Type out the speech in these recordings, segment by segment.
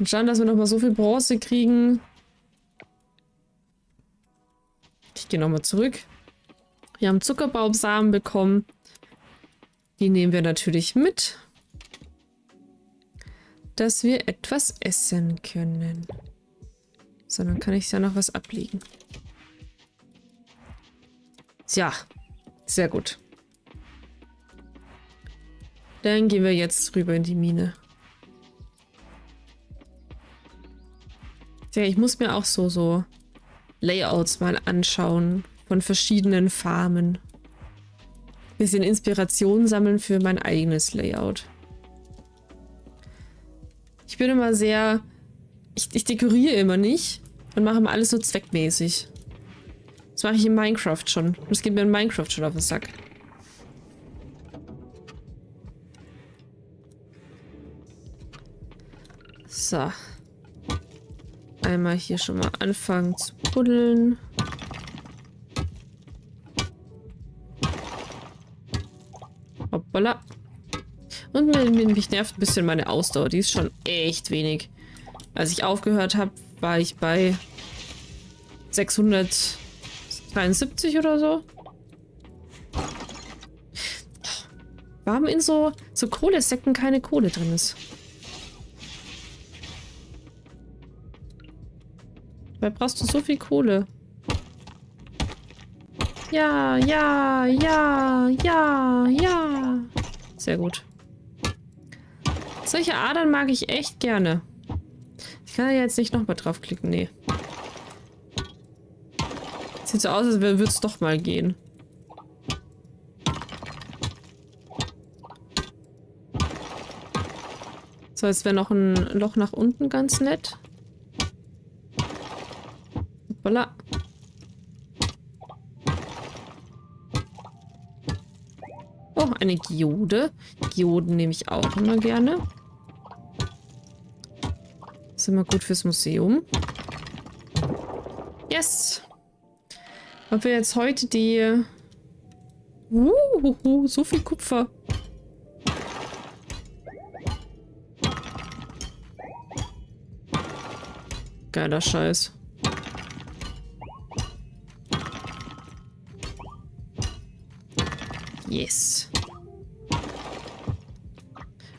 Und schauen, dass wir nochmal so viel Bronze kriegen. Ich gehe nochmal zurück. Wir haben Zuckerbaumsamen bekommen. Die nehmen wir natürlich mit. Dass wir etwas essen können. So, dann kann ich ja noch was ablegen. Tja, sehr gut. Dann gehen wir jetzt rüber in die Mine. Ich muss mir auch so, so Layouts mal anschauen von verschiedenen Farmen. Bisschen Inspiration sammeln für mein eigenes Layout. Ich bin immer sehr... Ich, ich dekoriere immer nicht und mache immer alles so zweckmäßig. Das mache ich in Minecraft schon. Das geht mir in Minecraft schon auf den Sack. So. Einmal hier schon mal anfangen zu buddeln. Hoppala. Und mich nervt ein bisschen meine Ausdauer. Die ist schon echt wenig. Als ich aufgehört habe, war ich bei 673 oder so. Warum in so, so Kohlesäcken keine Kohle drin ist? Weil brauchst du so viel Kohle? Ja, ja, ja, ja, ja. Sehr gut. Solche Adern mag ich echt gerne. Ich kann ja jetzt nicht nochmal draufklicken, nee. Sieht so aus, als würde es doch mal gehen. So, jetzt wäre noch ein Loch nach unten ganz nett. Hoppala. Oh, eine Geode. Geoden nehme ich auch immer gerne. ist immer gut fürs Museum. Yes! Ob wir jetzt heute die... Uh, so viel Kupfer. Geiler Scheiß. Yes.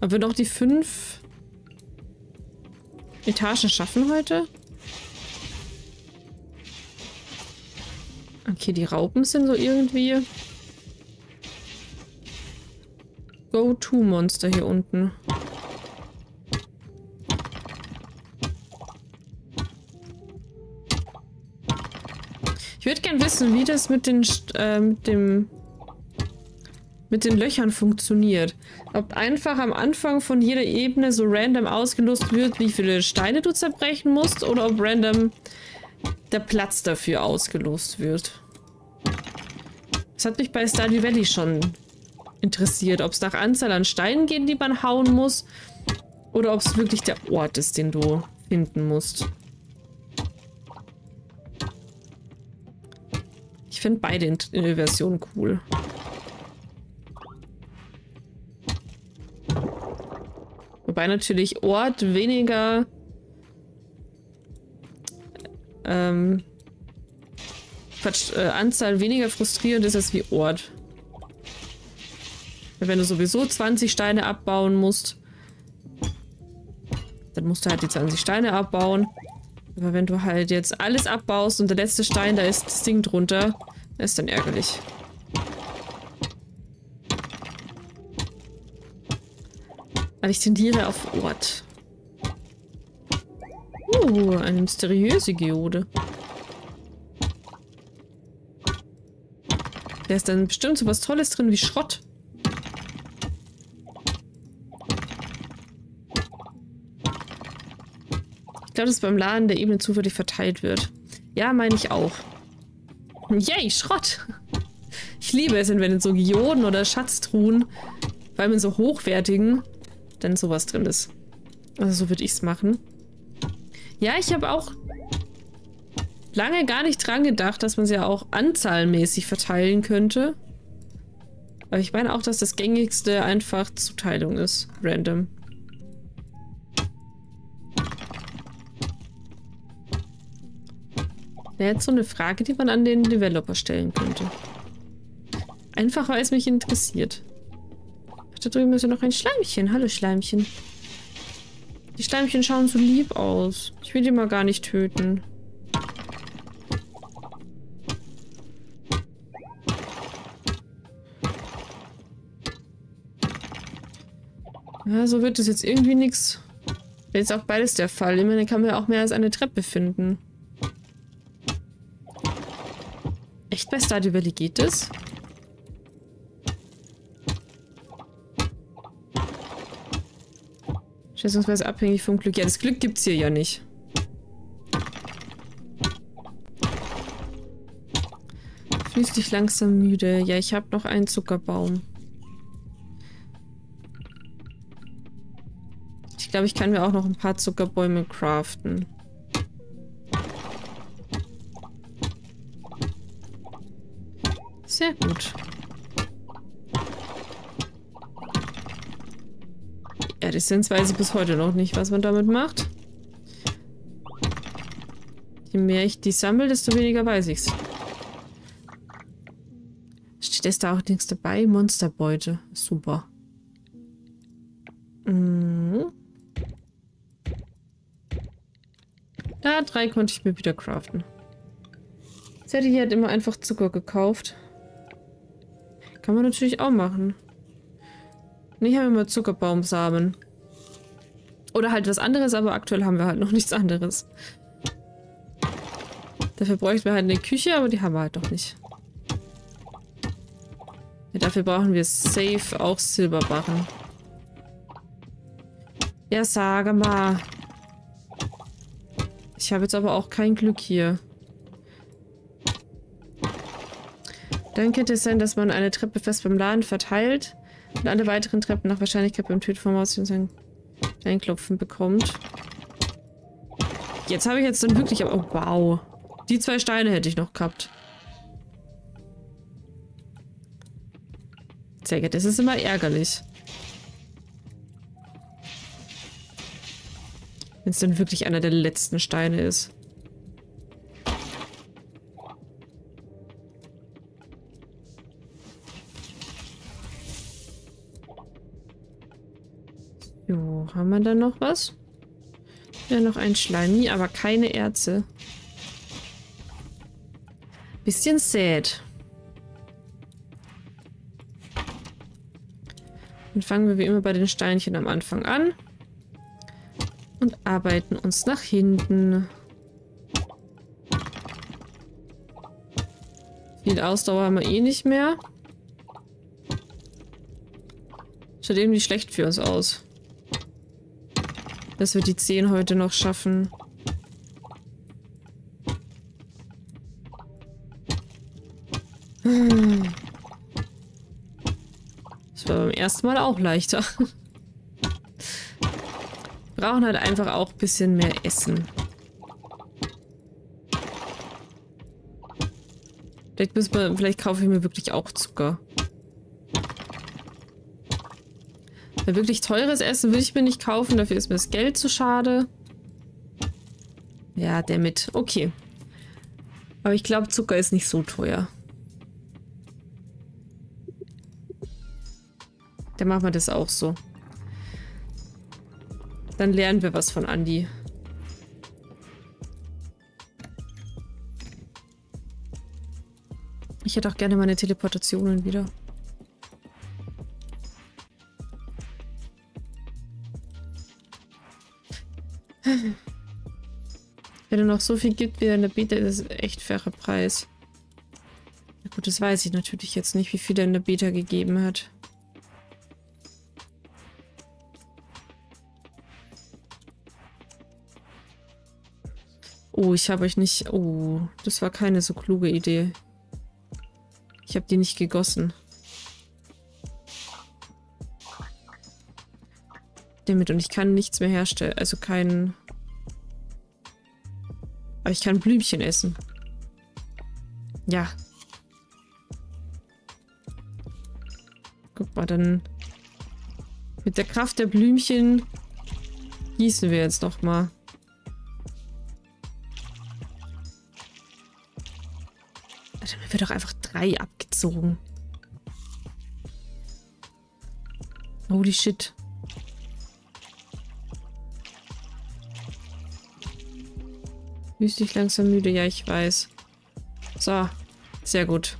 Ob wir noch die fünf Etagen schaffen heute? Okay, die Raupen sind so irgendwie Go-To-Monster hier unten. Ich würde gern wissen, wie das mit, den, äh, mit dem mit den Löchern funktioniert. Ob einfach am Anfang von jeder Ebene so random ausgelost wird, wie viele Steine du zerbrechen musst, oder ob random der Platz dafür ausgelost wird. Das hat mich bei Stardew Valley schon interessiert, ob es nach Anzahl an Steinen geht, die man hauen muss, oder ob es wirklich der Ort ist, den du finden musst. Ich finde beide in Versionen cool. Wobei natürlich Ort weniger ähm, Quatsch, äh, Anzahl weniger frustrierend ist als wie Ort. Wenn du sowieso 20 Steine abbauen musst, dann musst du halt die 20 Steine abbauen. Aber wenn du halt jetzt alles abbaust und der letzte Stein, da ist das Ding drunter, ist dann ärgerlich. Aber ich tendiere auf Ort. Uh, eine mysteriöse Geode. Da ist dann bestimmt so was Tolles drin wie Schrott. Ich glaube, dass beim Laden der Ebene zufällig verteilt wird. Ja, meine ich auch. Yay, Schrott! Ich liebe es, wenn in so Geoden oder Schatztruhen, vor allem so hochwertigen, dann sowas drin ist. Also so würde ich es machen. Ja, ich habe auch lange gar nicht dran gedacht, dass man sie ja auch anzahlmäßig verteilen könnte. Aber ich meine auch, dass das gängigste einfach Zuteilung ist. Random. Wäre jetzt so eine Frage, die man an den Developer stellen könnte. Einfach, weil es mich interessiert. Da drüben ist ja noch ein Schleimchen. Hallo, Schleimchen. Die Schleimchen schauen so lieb aus. Ich will die mal gar nicht töten. Ja, so wird es jetzt irgendwie nichts. Jetzt auch beides der Fall. Ich meine, kann man ja auch mehr als eine Treppe finden. Echt bei Stardew Valley geht es? Schätzungsweise abhängig vom Glück. Ja, das Glück gibt's hier ja nicht. Fühlst dich langsam müde. Ja, ich habe noch einen Zuckerbaum. Ich glaube, ich kann mir auch noch ein paar Zuckerbäume craften. Sehr gut. Die Essenz weiß ich bis heute noch nicht, was man damit macht. Je mehr ich die sammle, desto weniger weiß ich's. Steht jetzt da auch nichts dabei? Monsterbeute. Super. Mhm. Ja, drei konnte ich mir wieder craften. Sadie hat immer einfach Zucker gekauft. Kann man natürlich auch machen. Und ich habe immer Zuckerbaumsamen. Oder halt was anderes, aber aktuell haben wir halt noch nichts anderes. Dafür bräuchten wir halt eine Küche, aber die haben wir halt doch nicht. Ja, dafür brauchen wir safe auch Silberbarren. Ja, sage mal. Ich habe jetzt aber auch kein Glück hier. Dann könnte es sein, dass man eine Treppe fest beim Laden verteilt und alle weiteren Treppen nach Wahrscheinlichkeit beim vom sein Klopfen bekommt. Jetzt habe ich jetzt dann wirklich... Oh, wow. Die zwei Steine hätte ich noch gehabt. Sehr gut, das ist immer ärgerlich. Wenn es dann wirklich einer der letzten Steine ist. Jo, haben wir da noch was? Ja, noch ein Schleimi, aber keine Erze. Bisschen sad. Dann fangen wir wie immer bei den Steinchen am Anfang an. Und arbeiten uns nach hinten. Viel Ausdauer haben wir eh nicht mehr. Schaut irgendwie schlecht für uns aus. Dass wir die 10 heute noch schaffen. Das war beim ersten Mal auch leichter. Wir brauchen halt einfach auch ein bisschen mehr Essen. Vielleicht, müssen wir, vielleicht kaufe ich mir wirklich auch Zucker. Weil wirklich teures Essen will ich mir nicht kaufen, dafür ist mir das Geld zu schade. Ja, der mit. Okay. Aber ich glaube, Zucker ist nicht so teuer. Dann machen wir das auch so. Dann lernen wir was von Andy. Ich hätte auch gerne meine Teleportationen wieder. Noch so viel gibt wie in der Beta, ist echt fairer Preis. Na gut, das weiß ich natürlich jetzt nicht, wie viel er in der Beta gegeben hat. Oh, ich habe euch nicht... Oh, das war keine so kluge Idee. Ich habe die nicht gegossen. Damit und ich kann nichts mehr herstellen. Also kein... Aber ich kann Blümchen essen. Ja. Guck mal, dann... Mit der Kraft der Blümchen gießen wir jetzt noch mal. wird doch einfach drei abgezogen. Holy shit. Fühlst dich langsam müde? Ja, ich weiß. So, sehr gut.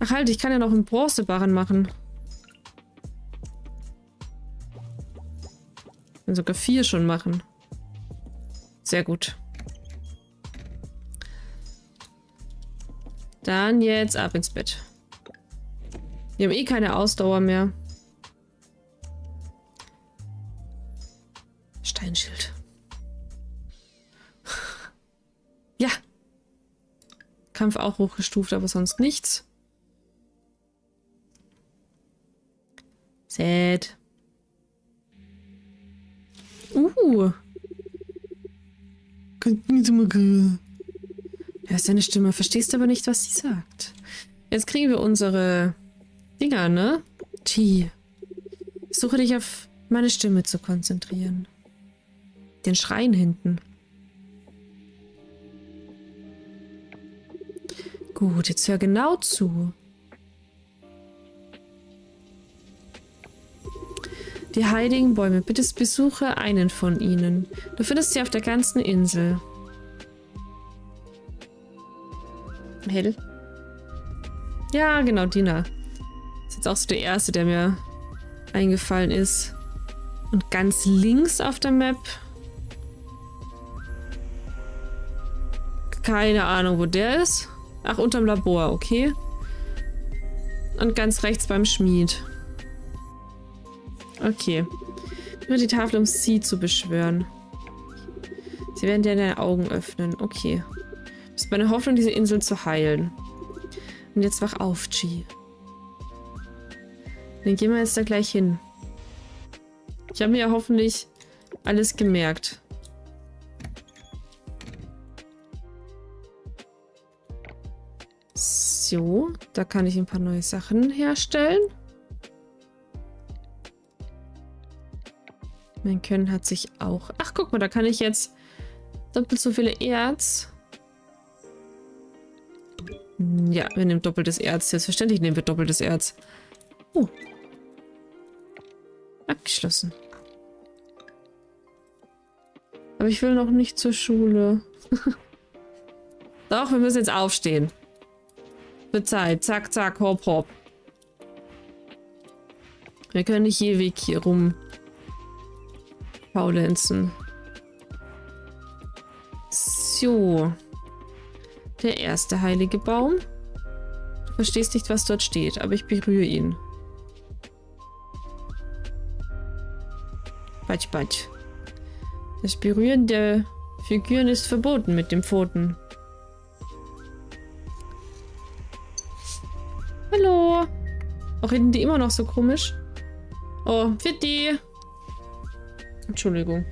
Ach halt, ich kann ja noch einen Bronzebarren machen. Ich kann sogar vier schon machen. Sehr gut. Dann jetzt ab ins Bett. Wir haben eh keine Ausdauer mehr. Steinschild. Kampf auch hochgestuft, aber sonst nichts. Sad. Uh. Ja, ist deine Stimme. Verstehst aber nicht, was sie sagt. Jetzt kriegen wir unsere Dinger, ne? T. Suche dich auf meine Stimme zu konzentrieren. Den Schrein hinten. Gut, jetzt hör genau zu. Die heiligen Bäume. Bitte besuche einen von ihnen. Du findest sie auf der ganzen Insel. Hell. Ja, genau, Dina. ist jetzt auch so der erste, der mir eingefallen ist. Und ganz links auf der Map. Keine Ahnung, wo der ist. Ach, unterm Labor, okay. Und ganz rechts beim Schmied. Okay. Nur die Tafel, um sie zu beschwören. Sie werden dir deine Augen öffnen. Okay. Das ist meine Hoffnung, diese Insel zu heilen. Und jetzt wach auf, Chi. Dann gehen wir jetzt da gleich hin. Ich habe mir ja hoffentlich alles gemerkt. So, da kann ich ein paar neue Sachen herstellen. Mein Können hat sich auch... Ach, guck mal, da kann ich jetzt doppelt so viele Erz. Ja, wir nehmen doppeltes Erz. Selbstverständlich nehmen wir doppeltes Erz. Oh. Abgeschlossen. Aber ich will noch nicht zur Schule. Doch, wir müssen jetzt aufstehen. Zeit. Zack, zack, hopp, hopp. Wir können nicht ewig hier rum faulenzen. So. Der erste heilige Baum. Du verstehst nicht, was dort steht, aber ich berühre ihn. Batsch, batsch. Das Berühren der Figuren ist verboten mit den Pfoten. Reden die immer noch so komisch? Oh, Fitti. Entschuldigung.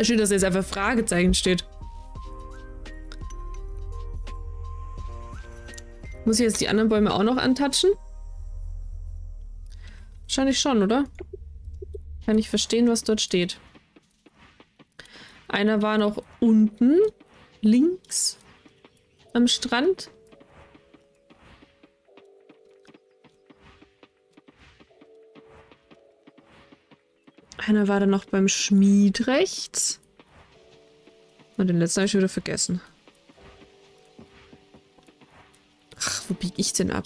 Schön, dass jetzt einfach Fragezeichen steht. Muss ich jetzt die anderen Bäume auch noch antatschen? Wahrscheinlich schon, oder? Kann ich verstehen, was dort steht. Einer war noch unten, links am Strand. Einer war dann noch beim Schmied rechts. Und den letzten habe ich wieder vergessen. Ach, wo biege ich denn ab?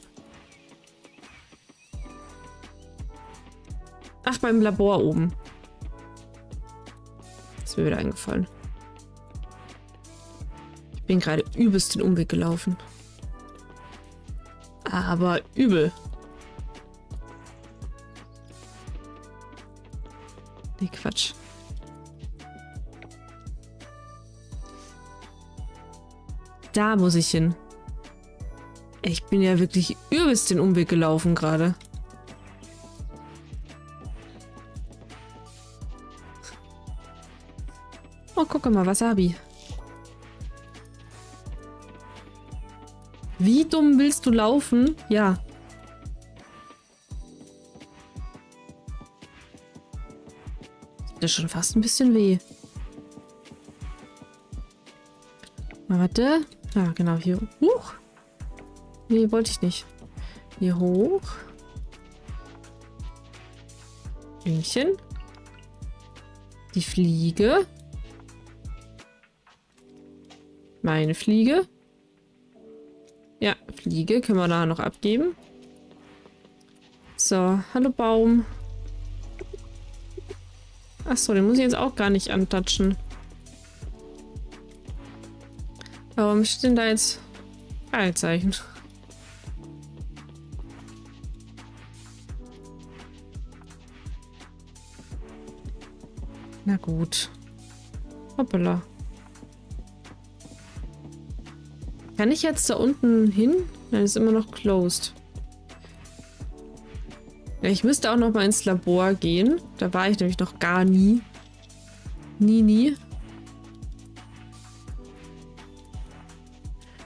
Ach, beim Labor oben. Ist mir wieder eingefallen. Ich bin gerade übelst den Umweg gelaufen. Aber übel. Nee, Quatsch. Da muss ich hin. Ich bin ja wirklich übelst den Umweg gelaufen gerade. Oh, guck mal, Wasabi. Wie dumm willst du laufen? Ja. Das schon fast ein bisschen weh. Ah, warte. Ah, genau, hier. Huch. Nee, wollte ich nicht. Hier hoch. Blümchen. Die Fliege. Meine Fliege. Ja, Fliege können wir da noch abgeben. So, hallo Baum. Achso, den muss ich jetzt auch gar nicht antatschen. Warum steht denn da jetzt Fragezeichen? Na gut. Hoppala. Kann ich jetzt da unten hin? Nein, ist immer noch closed. Ja, ich müsste auch noch mal ins Labor gehen. Da war ich nämlich noch gar nie. Nie, nie.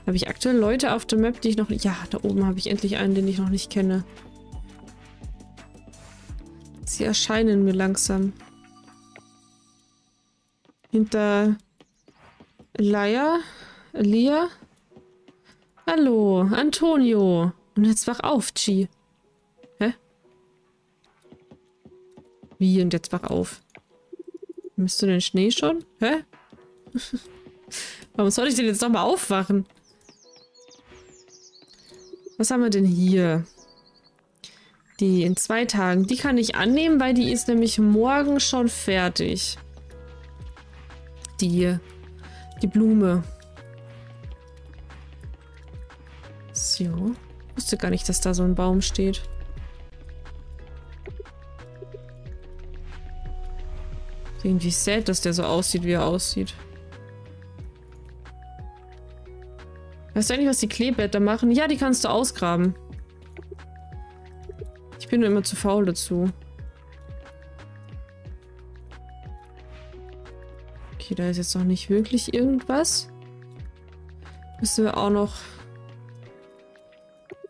Habe ich aktuell Leute auf der Map, die ich noch nicht... Ja, da oben habe ich endlich einen, den ich noch nicht kenne. Sie erscheinen mir langsam. Hinter Leia? Lia? Hallo, Antonio. Und jetzt wach auf, Chi. Wie und jetzt wach auf? Misst du den Schnee schon? Hä? Warum soll ich denn jetzt nochmal aufwachen? Was haben wir denn hier? Die in zwei Tagen. Die kann ich annehmen, weil die ist nämlich morgen schon fertig. Die, die Blume. So. Ich wusste gar nicht, dass da so ein Baum steht. Irgendwie sad, dass der so aussieht, wie er aussieht. Weißt du eigentlich, was die Kleeblätter machen? Ja, die kannst du ausgraben. Ich bin nur immer zu faul dazu. Okay, da ist jetzt noch nicht wirklich irgendwas. Müssen wir auch noch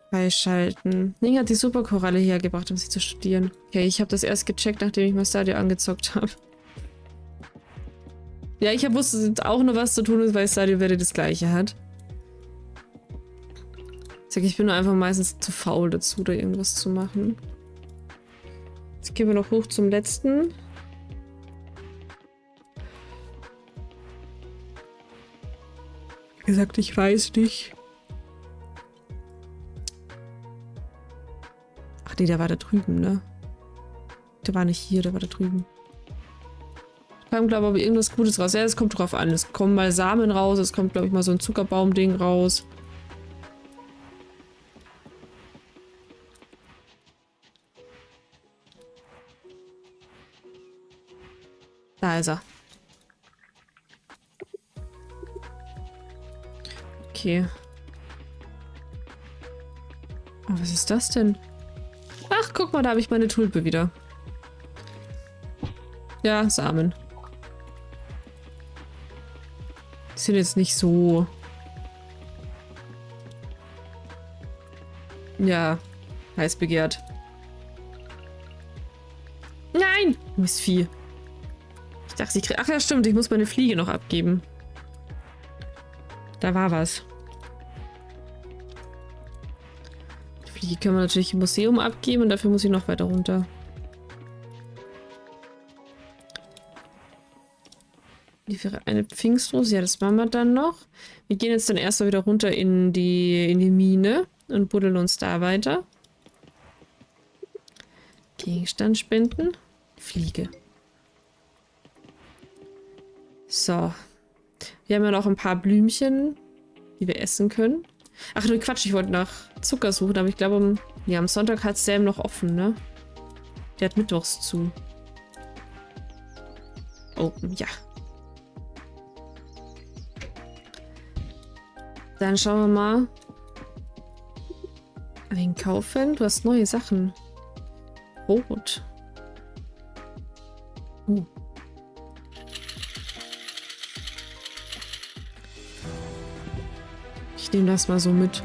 Freischalten. Ning hat die Superkoralle hergebracht, um sie zu studieren. Okay, ich habe das erst gecheckt, nachdem ich mein Stadio angezockt habe. Ja, ich wusste auch nur was zu tun ist, weil Stadio Verde das gleiche hat. Ich sag, ich bin nur einfach meistens zu faul dazu, da irgendwas zu machen. Jetzt gehen wir noch hoch zum letzten. Wie gesagt, ich weiß nicht. nee, der war da drüben, ne? Der war nicht hier, der war da drüben. Kam, glaube ich, irgendwas Gutes raus. Ja, es kommt drauf an. Es kommen mal Samen raus, es kommt, glaube ich, mal so ein Zuckerbaum-Ding raus. Da ist er. Okay. Was ist das denn? Ach, guck mal, da habe ich meine Tulpe wieder. Ja, Samen. Sind jetzt nicht so... Ja, heiß begehrt. Nein! Mistvieh. Ich dachte, ich krieg... Ach ja, stimmt, ich muss meine Fliege noch abgeben. Da war was. Die können wir natürlich im Museum abgeben und dafür muss ich noch weiter runter. Die wäre eine Pfingstrose, ja, das machen wir dann noch. Wir gehen jetzt dann erstmal wieder runter in die, in die Mine und buddeln uns da weiter. Gegenstand spenden. Fliege. So. Wir haben ja noch ein paar Blümchen, die wir essen können. Ach du Quatsch, ich wollte nach Zucker suchen, aber ich glaube, ja, am Sonntag hat Sam noch offen, ne? Der hat mittwochs zu. Oh, ja. Dann schauen wir mal. Ein kaufen. Du hast neue Sachen. Rot. Oh. Ich nehme das mal so mit.